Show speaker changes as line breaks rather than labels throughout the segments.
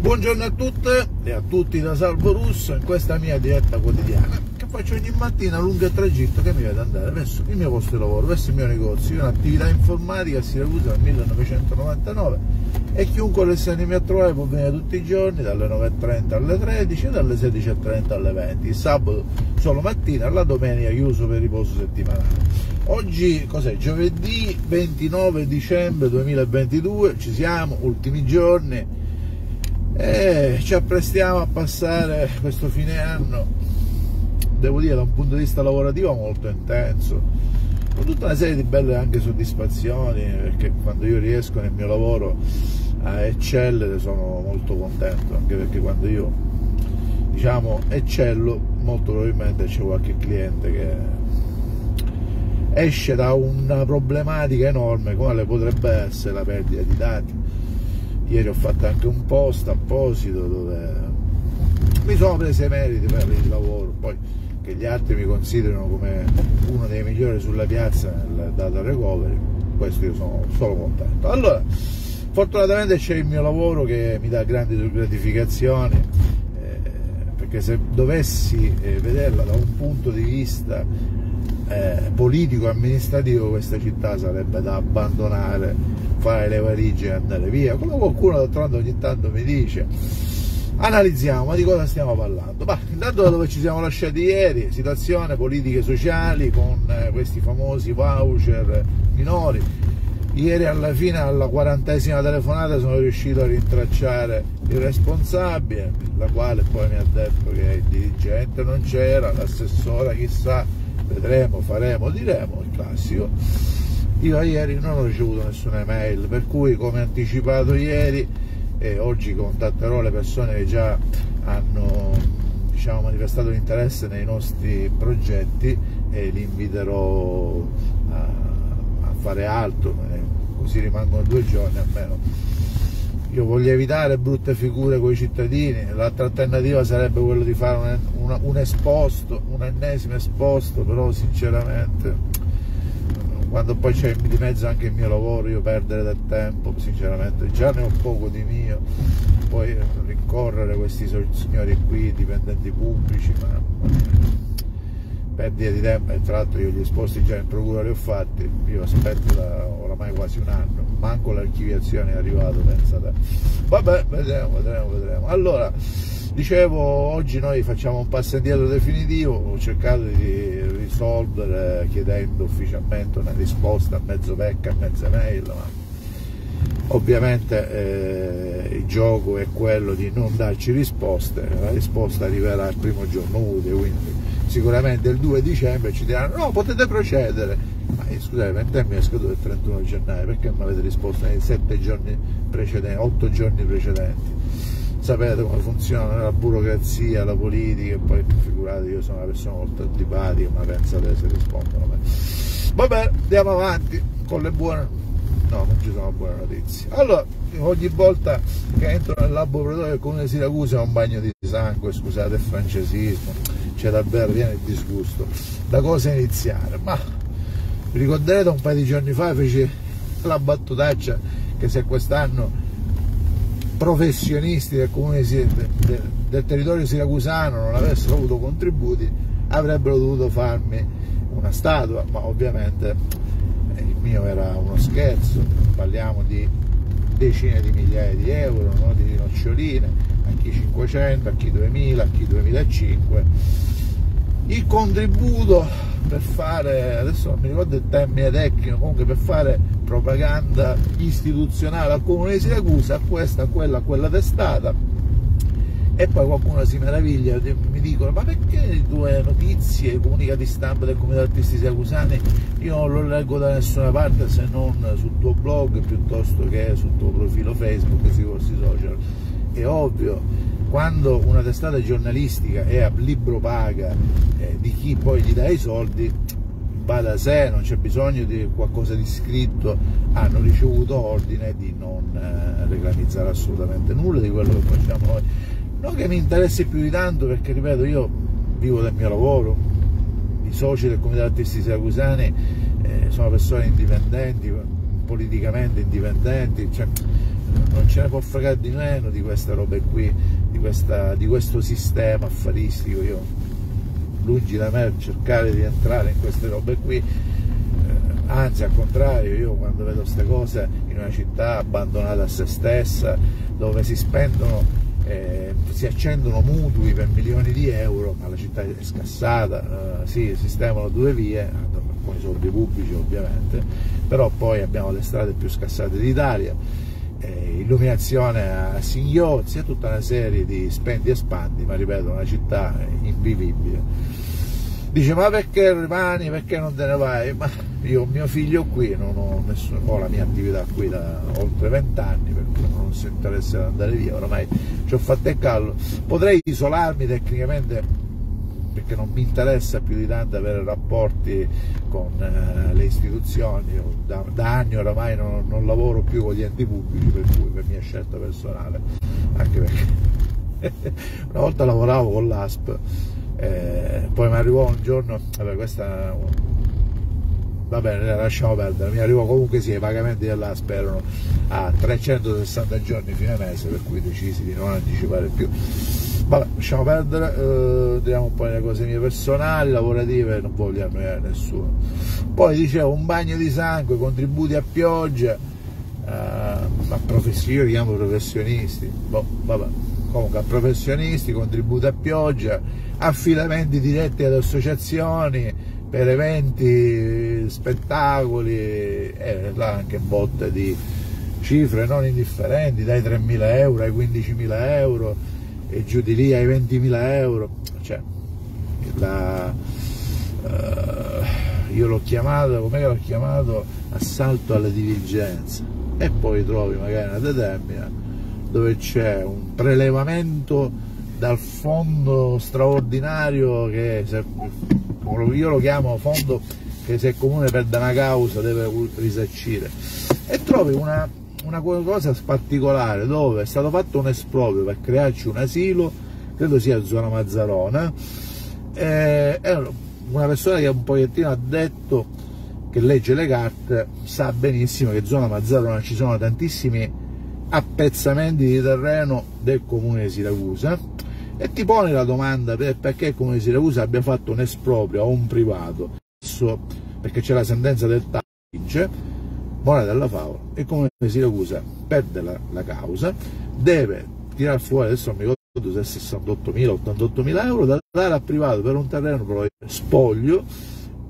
Buongiorno a tutte e a tutti da Salvo Russo in questa mia diretta quotidiana che faccio ogni mattina lungo il tragitto che mi vede andare verso il mio posto di lavoro, verso il mio negozio. Io ho un'attività informatica a Siracusa nel 1999 e chiunque volesse venirmi a trovare può venire tutti i giorni dalle 9.30 alle 13 e dalle 16.30 alle 20. Il sabato solo mattina, la domenica chiuso per riposo settimanale. Oggi cos'è? Giovedì 29 dicembre 2022, ci siamo, ultimi giorni e ci apprestiamo a passare questo fine anno, devo dire da un punto di vista lavorativo molto intenso, con tutta una serie di belle anche soddisfazioni, perché quando io riesco nel mio lavoro a eccellere sono molto contento, anche perché quando io diciamo eccello molto probabilmente c'è qualche cliente che esce da una problematica enorme quale potrebbe essere la perdita di dati ieri ho fatto anche un post apposito dove mi sono preso i meriti per il lavoro poi che gli altri mi considerano come uno dei migliori sulla piazza data recovery questo io sono solo contento. Allora fortunatamente c'è il mio lavoro che mi dà grandi gratificazioni eh, perché se dovessi eh, vederla da un punto di vista eh, politico-amministrativo questa città sarebbe da abbandonare fare le valigie e andare via, come qualcuno d'altronde ogni tanto mi dice. Analizziamo, ma di cosa stiamo parlando? Ma intanto da dove ci siamo lasciati ieri, situazione politiche sociali con eh, questi famosi voucher minori. Ieri alla fine, alla quarantesima telefonata, sono riuscito a rintracciare il responsabile, la quale poi mi ha detto che il dirigente non c'era, l'assessore chissà, vedremo, faremo, diremo, il classico io ieri non ho ricevuto nessuna email, per cui come anticipato ieri, eh, oggi contatterò le persone che già hanno diciamo, manifestato interesse nei nostri progetti e li inviterò a, a fare altro, eh, così rimangono due giorni almeno. Io voglio evitare brutte figure con i cittadini, l'altra alternativa sarebbe quello di fare un, un, un esposto, un ennesimo esposto, però sinceramente quando poi c'è di mezzo anche il mio lavoro, io perdere del tempo, sinceramente già ne ho poco di mio, poi rincorrere questi signori qui, dipendenti pubblici, ma perdita di tempo tra l'altro io gli esposti già in procura li ho fatti, io aspetto da oramai quasi un anno, manco l'archiviazione è arrivato, pensate. Vabbè, vedremo, vedremo, vedremo. Allora, dicevo, oggi noi facciamo un passo indietro definitivo, ho cercato di risolvere chiedendo ufficialmente una risposta a mezzo vecchia, a mezza mail, ma ovviamente eh, il gioco è quello di non darci risposte, la risposta arriverà il primo giorno utile, quindi sicuramente il 2 dicembre ci diranno no, potete procedere, ma scusate, per tempo è scaduto il 31 gennaio, perché non avete risposto nei 7 giorni precedenti, 8 giorni precedenti? sapete come funziona la burocrazia, la politica, e poi figurate io sono una persona molto antipatica, ma pensate se rispondono. Vabbè, andiamo avanti con le buone. No, non ci sono buone notizie. Allora, ogni volta che entro nel laboratorio del comune di Siracusa è un bagno di sangue, scusate il francesismo, c'è davvero, viene il disgusto. Da cosa iniziare? Ma ricorderete un paio di giorni fa feci la battutaccia che se quest'anno professionisti del comune del, del territorio siracusano non avessero avuto contributi avrebbero dovuto farmi una statua ma ovviamente eh, il mio era uno scherzo parliamo di decine di migliaia di euro no? di noccioline a chi 500 a chi 2000 a chi 2005 il contributo per fare, adesso non mi ricordo il termine tecnico, comunque per fare propaganda istituzionale al comune di Siracusa, a questa, a quella, a quella testata. E poi qualcuno si meraviglia, mi dicono ma perché due notizie, comunicati stampa del comune artisti siracusani, io non lo leggo da nessuna parte se non sul tuo blog piuttosto che sul tuo profilo Facebook e sui vostri social. È ovvio, quando una testata giornalistica è a libro paga eh, di chi poi gli dà i soldi va da sé, non c'è bisogno di qualcosa di scritto, hanno ricevuto ordine di non eh, reclamizzare assolutamente nulla di quello che facciamo noi. Non che mi interessi più di tanto perché, ripeto, io vivo del mio lavoro, i soci del Comitato Artisti Siracusani eh, sono persone indipendenti, politicamente indipendenti, cioè, non ce ne può fregare di meno di queste robe qui, di, questa, di questo sistema affaristico. Io, lungi da me cercare di entrare in queste robe qui, eh, anzi al contrario, io quando vedo queste cose in una città abbandonata a se stessa, dove si spendono eh, si accendono mutui per milioni di euro, ma la città è scassata, eh, sì, sistemano due vie, con i soldi pubblici ovviamente, però poi abbiamo le strade più scassate d'Italia, eh, illuminazione a singhiozzi e tutta una serie di spendi e spandi, ma ripeto, una città invivibile. Dice ma perché rimani, perché non te ne vai? Ma io ho mio figlio qui, non ho, nessuno, ho la mia attività qui da oltre vent'anni, per cui non si interessa andare via, oramai ci ho fatto e callo. Potrei isolarmi tecnicamente perché non mi interessa più di tanto avere rapporti con eh, le istituzioni, da, da, anni oramai non, non, lavoro più con gli enti pubblici, per cui per mia scelta personale, anche perché una volta lavoravo con l'ASP, eh, poi mi arrivò un giorno, vabbè questa va bene, lasciamo perdere, mi arrivò comunque sì, i pagamenti dell'ASP erano a 360 giorni fine mese, per cui decisi di non anticipare più. Vabbè, lasciamo perdere, eh, diamo un po' le cose mie personali, lavorative, non voglio annoiare nessuno. Poi dicevo un bagno di sangue, contributi a pioggia, eh, a professionisti, io li chiamo professionisti, boh, vabbè, comunque a professionisti, contributi a pioggia, affidamenti diretti ad associazioni per eventi, spettacoli, e là anche botte di cifre non indifferenti, dai 3.000 euro ai 15.000 euro e giù di lì ai 20.000 euro, cioè, la, uh, io l'ho chiamato, come l'ho chiamato, assalto alle diligenze e poi trovi magari una determina dove c'è un prelevamento dal fondo straordinario che se, io lo chiamo fondo che se il comune perde una causa deve risarcire. E trovi una una cosa particolare dove è stato fatto un esproprio per crearci un asilo, credo sia zona Mazzarona, eh, una persona che un pochettino ha detto che legge le carte sa benissimo che zona Mazzarona ci sono tantissimi appezzamenti di terreno del comune di Siracusa. E ti poni la domanda perché il comune di Siracusa abbia fatto un esproprio a un privato. Perché c'è la sentenza del TAG Buona della favola e come Siracusa perde la, la causa deve tirare fuori adesso mi ricordo se 68.000 88.000 euro da dare al privato per un terreno spoglio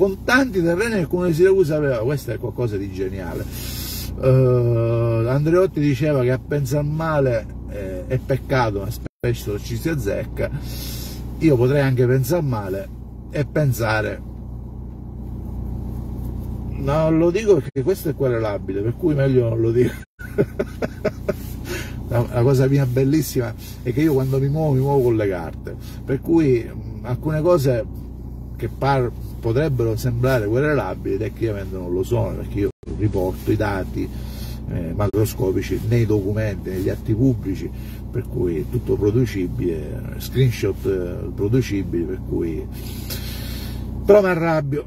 con tanti terreni che il comune di Siracusa aveva questo è qualcosa di geniale. Uh, Andreotti diceva che a pensare male eh, è peccato ma spesso ci si azzecca. Io potrei anche pensare male e pensare No, lo dico perché questo è querelabile, per cui meglio non lo dico. La cosa mia bellissima è che io quando mi muovo mi muovo con le carte, per cui alcune cose che par, potrebbero sembrare querelabili tecnicamente non lo sono, perché io riporto i dati eh, macroscopici nei documenti, negli atti pubblici, per cui tutto producibile, screenshot eh, producibili, per cui però mi arrabbio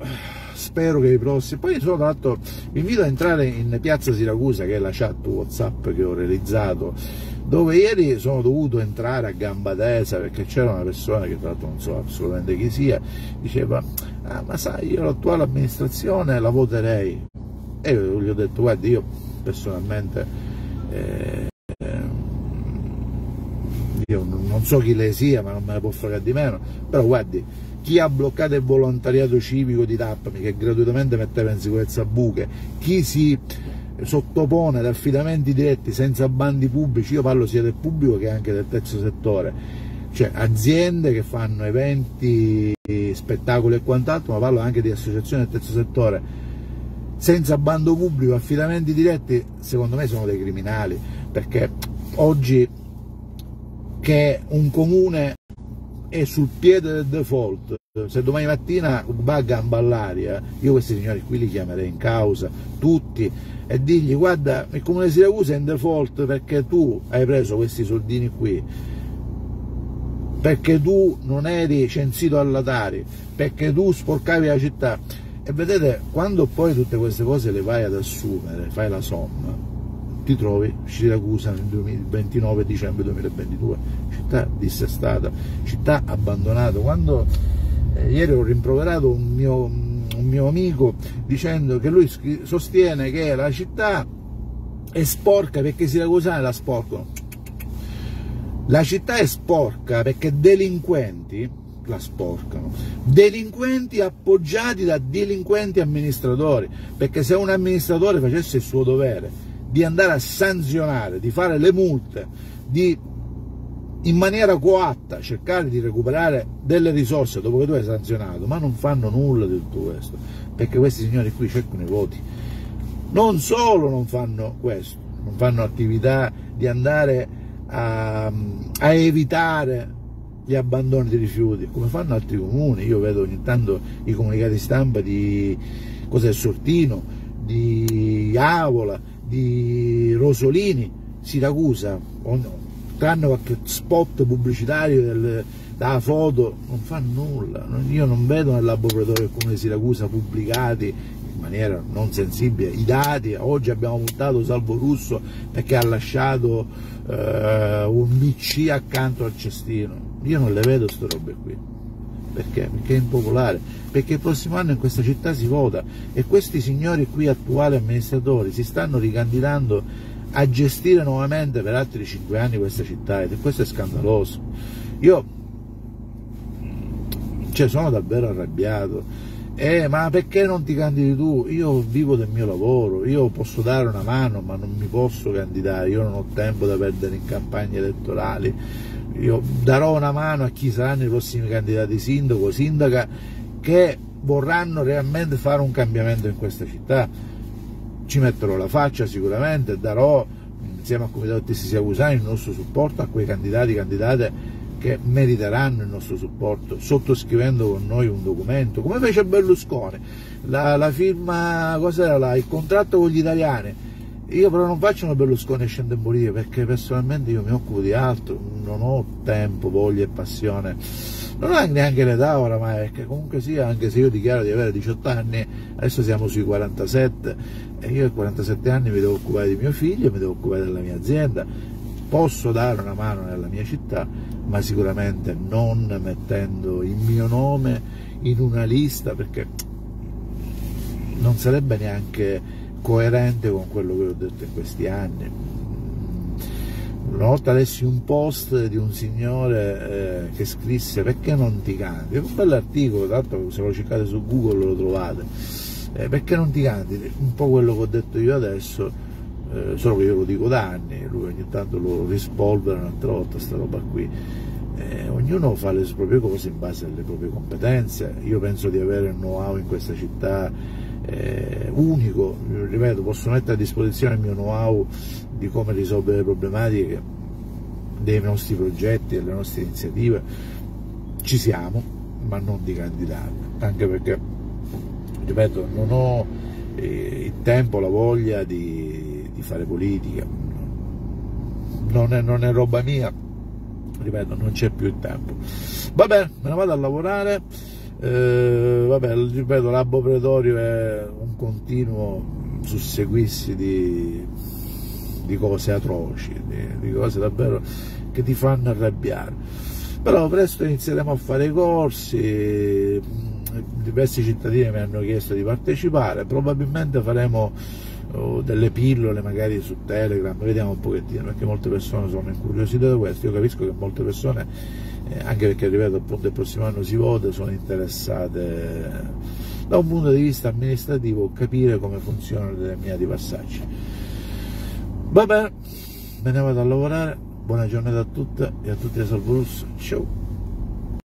spero che i prossimi poi tra l'altro vi invito ad entrare in piazza Siracusa che è la chat whatsapp che ho realizzato dove ieri sono dovuto entrare a gamba tesa perché c'era una persona che tra l'altro non so assolutamente chi sia diceva ah, ma sai io l'attuale amministrazione la voterei. E io gli ho detto guardi io personalmente eh, io non so chi lei sia ma non me ne può fregare di meno però guardi chi ha bloccato il volontariato civico di Tappami che gratuitamente metteva in sicurezza buche, chi si sottopone ad affidamenti diretti senza bandi pubblici, io parlo sia del pubblico che anche del terzo settore, cioè aziende che fanno eventi, spettacoli e quant'altro, ma parlo anche di associazioni del terzo settore, senza bando pubblico, affidamenti diretti, secondo me sono dei criminali, perché oggi che un comune è sul piede del default. Se domani mattina va a gamba all'aria, io questi signori qui li chiamerei in causa, tutti, e digli guarda il comune di Siracusa è in default perché tu hai preso questi soldini qui, perché tu non eri censito alla Tari, perché tu sporcavi la città. E vedete, quando poi tutte queste cose le vai ad assumere, fai la somma, ti trovi Siracusa nel 29 dicembre 2022, città dissestata, città abbandonata. Quando eh, ieri ho rimproverato un mio, un mio amico dicendo che lui sostiene che la città è sporca perché i siracusani la sporcano. La città è sporca perché delinquenti la sporcano. Delinquenti appoggiati da delinquenti amministratori, perché se un amministratore facesse il suo dovere di andare a sanzionare, di fare le multe, di in maniera coatta cercare di recuperare delle risorse dopo che tu hai sanzionato, ma non fanno nulla di tutto questo, perché questi signori qui cercano i voti. Non solo non fanno questo, non fanno attività di andare a, a evitare gli abbandoni di rifiuti, come fanno altri comuni. Io vedo ogni tanto i comunicati stampa di cos'è Sortino, di Avola, di Rosolini, Siracusa, tranne qualche spot pubblicitario del, da foto, non fa nulla. Io non vedo nel laboratorio del comune di Siracusa pubblicati in maniera non sensibile i dati. Oggi abbiamo multato Salvo Russo perché ha lasciato eh, un BC accanto al cestino io non le vedo queste robe qui. Perché? Perché è impopolare. Perché il prossimo anno in questa città si vota e questi signori qui attuali amministratori si stanno ricandidando a gestire nuovamente per altri cinque anni questa città e questo è scandaloso. Io cioè, sono davvero arrabbiato. Eh, ma perché non ti candidi tu? Io vivo del mio lavoro, io posso dare una mano, ma non mi posso candidare, io non ho tempo da perdere in campagne elettorali io darò una mano a chi saranno i prossimi candidati sindaco, sindaca che vorranno realmente fare un cambiamento in questa città. Ci metterò la faccia sicuramente, darò insieme al Comitato Artisti Siacusani il nostro supporto a quei candidati e candidate che meriteranno il nostro supporto, sottoscrivendo con noi un documento, come fece Berlusconi, la, la firma, cos'era il contratto con gli italiani, io però non faccio una Berlusconi e scendo in politica perché personalmente io mi occupo di altro, non ho tempo, voglia e passione. Non ho neanche l'età oramai, perché comunque sia, anche se io dichiaro di avere 18 anni, adesso siamo sui 47 e io a 47 anni mi devo occupare di mio figlio, mi devo occupare della mia azienda. Posso dare una mano nella mia città, ma sicuramente non mettendo il mio nome in una lista perché non sarebbe neanche coerente con quello che ho detto in questi anni. Una volta lessi un post di un signore eh, che scrisse perché non ti candidi? Un bell'articolo, tanto se lo cercate su Google lo trovate. Eh, perché non ti candidi? Un po' quello che ho detto io adesso, eh, solo che io lo dico da anni, lui ogni tanto lo rispolvera un'altra volta, sta roba qui. Eh, ognuno fa le proprie cose in base alle proprie competenze. Io penso di avere un know-how in questa città eh, unico, ripeto, posso mettere a disposizione il mio know-how di come risolvere le problematiche dei nostri progetti, delle nostre iniziative, ci siamo, ma non di candidato, anche perché, ripeto, non ho eh, il tempo, la voglia di, di fare politica, non è, non è roba mia, ripeto, non c'è più il tempo. Va bene, me ne vado a lavorare eh, vabbè, ripeto, l'abbo pretorio è un continuo susseguirsi di, di cose atroci, di, di, cose davvero che ti fanno arrabbiare. Però presto inizieremo a fare i corsi, diversi cittadini mi hanno chiesto di partecipare, probabilmente faremo oh, delle pillole magari su Telegram, vediamo un pochettino, perché molte persone sono incuriosite da questo, io capisco che molte persone eh, anche perché ripeto appunto il prossimo anno si vota, sono interessate da un punto di vista amministrativo capire come funzionano determinati passaggi. Va bene, me ne vado a lavorare, buona giornata a tutte e a tutti da Salvo Russo, ciao!